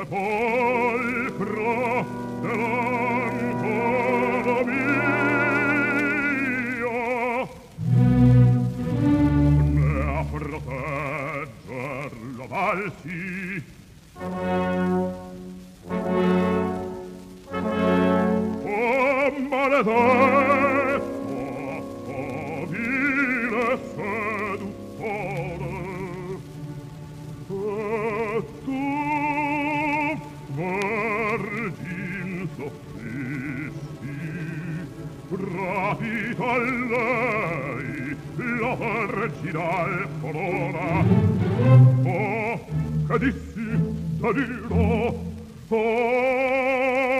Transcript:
sepolcro dell'ancora mio. Ne a protegger lo valsi, o maledetto, capito a lei la regina corona oh che dissi da dirò? Oh